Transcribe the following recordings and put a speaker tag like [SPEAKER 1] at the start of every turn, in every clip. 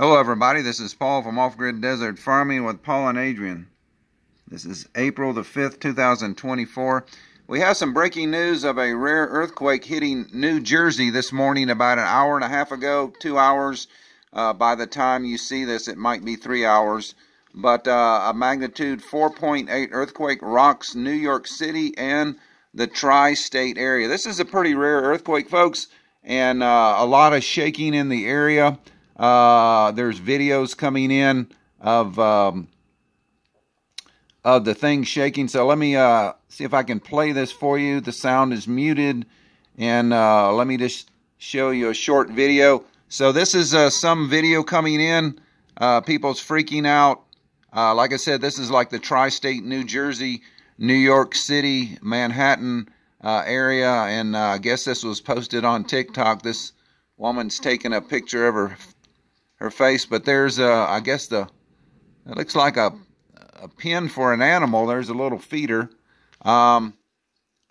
[SPEAKER 1] Hello everybody, this is Paul from Off Grid Desert Farming with Paul and Adrienne. This is April the 5th, 2024. We have some breaking news of a rare earthquake hitting New Jersey this morning about an hour and a half ago, two hours. Uh, by the time you see this, it might be three hours. But uh, a magnitude 4.8 earthquake rocks New York City and the tri-state area. This is a pretty rare earthquake, folks, and uh, a lot of shaking in the area. Uh, there's videos coming in of um, of the thing shaking. So let me uh, see if I can play this for you. The sound is muted, and uh, let me just show you a short video. So this is uh, some video coming in. Uh, people's freaking out. Uh, like I said, this is like the tri-state New Jersey, New York City, Manhattan area, and I guess this was posted on TikTok. This woman's taking a picture of her her face, but there's uh, I guess the it looks like a a pen for an animal. There's a little feeder, um,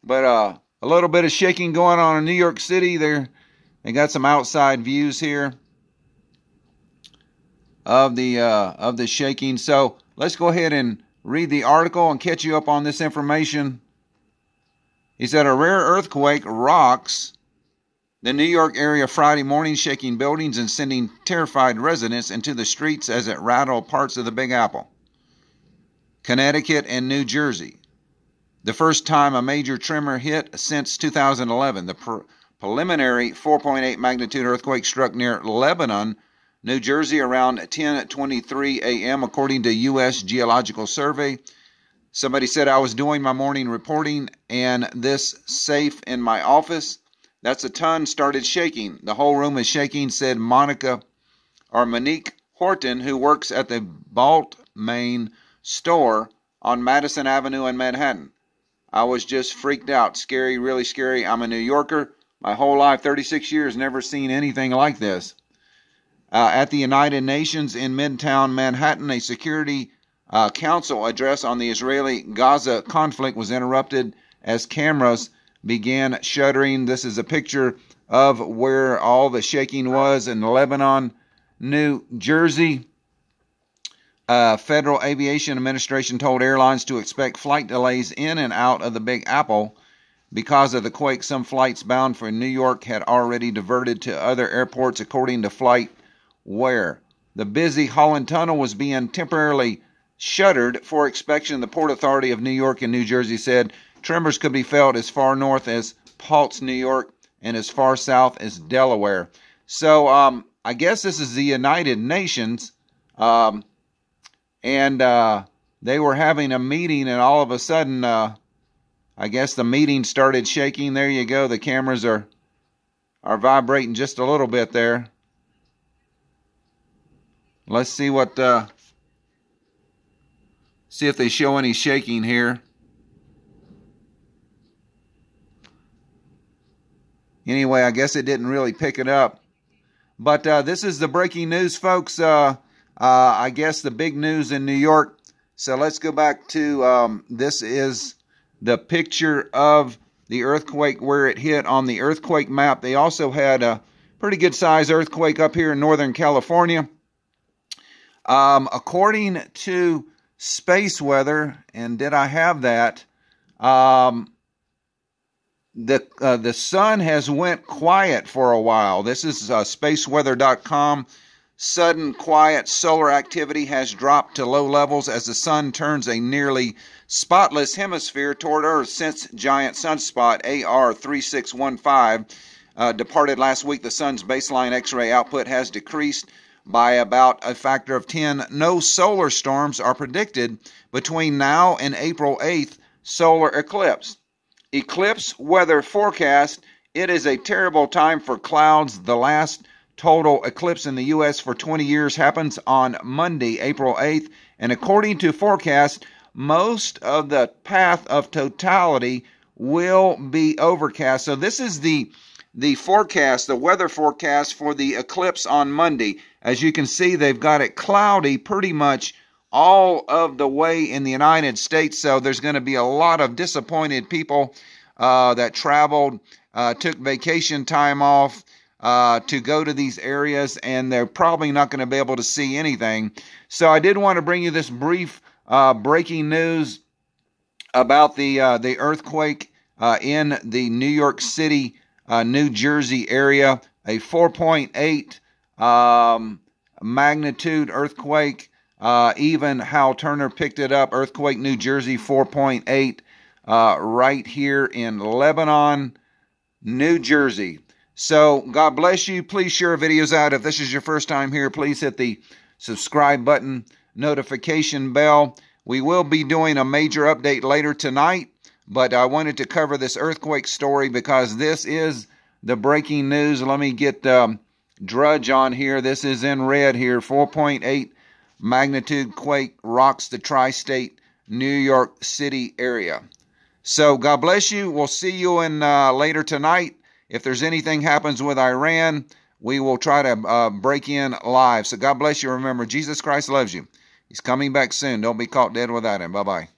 [SPEAKER 1] but uh, a little bit of shaking going on in New York City. There, they got some outside views here of the uh, of the shaking. So let's go ahead and read the article and catch you up on this information. He said a rare earthquake rocks the New York area Friday morning, shaking buildings and sending terrified residents into the streets as it rattled parts of the Big Apple, Connecticut, and New Jersey. The first time a major tremor hit since 2011. The pre- preliminary 4.8 magnitude earthquake struck near Lebanon, New Jersey around 10:23 a.m. according to US Geological Survey. Somebody said I was doing my morning reporting and this safe in my office that's a ton started shaking. The whole room is shaking, said Monica or Monique Horton, who works at the Balmain store on Madison Avenue in Manhattan. I was just freaked out. Scary, really scary. I'm a New Yorker. My whole life, 36 years, never seen anything like this. Uh, at the United Nations in Midtown Manhattan, a Security uh, Council address on the Israeli Gaza conflict was interrupted as cameras began shuddering. This is a picture of where all the shaking was in Lebanon, New Jersey. Uh, Federal Aviation Administration told airlines to expect flight delays in and out of the Big Apple. Because of the quake, some flights bound for New York had already diverted to other airports, according to FlightWare. The busy Holland Tunnel was being temporarily shuttered for inspection. The Port Authority of New York and New Jersey said Tremors could be felt as far north as Paltz, New York, and as far south as Delaware. So um, I guess this is the United Nations, um, and uh, they were having a meeting, and all of a sudden, uh, I guess the meeting started shaking. There you go. The cameras are are vibrating just a little bit there. Let's see what. Uh, see if they show any shaking here. Anyway, I guess it didn't really pick it up. But uh, this is the breaking news, folks. Uh, uh, I guess the big news in New York. So let's go back to um, this is the picture of the earthquake where it hit on the earthquake map. They also had a pretty good size earthquake up here in Northern California. Um, according to space weather, and did I have that? Um, the uh, the sun has went quiet for a while. This is uh, spaceweather.com. Sudden quiet solar activity has dropped to low levels as the sun turns a nearly spotless hemisphere toward Earth since giant sunspot AR 3615 uh, departed last week. The sun's baseline X-ray output has decreased by about a factor of 10. No solar storms are predicted between now and April 8th solar eclipse. Eclipse weather forecast. It is a terrible time for clouds. The last total eclipse in the U.S. for 20 years happens on Monday, April 8th. And according to forecast, most of the path of totality will be overcast. So this is the the forecast, the weather forecast for the eclipse on Monday. As you can see, they've got it cloudy pretty much all of the way in the United States. So there's going to be a lot of disappointed people uh, that traveled, uh, took vacation time off, uh, to go to these areas, and they're probably not going to be able to see anything. So I did want to bring you this brief uh, breaking news about the uh, the earthquake uh, in the New York City, New Jersey area, a 4.8 um, magnitude earthquake. Uh, even Hal Turner picked it up. Earthquake, New Jersey, 4.8, uh, right here in Lebanon, New Jersey. So, God bless you. Please share videos out. If this is your first time here, please hit the subscribe button, notification bell. We will be doing a major update later tonight, but I wanted to cover this earthquake story because this is the breaking news. Let me get um, Drudge on here. This is in red here. 4.8 magnitude quake rocks the tri state New York City area. So, God bless you. We'll see you in uh, later tonight. If there's anything happens with Iran, we will try to uh, break in live. So God bless you. Remember, Jesus Christ loves you. He's coming back soon. Don't be caught dead without him. Bye bye.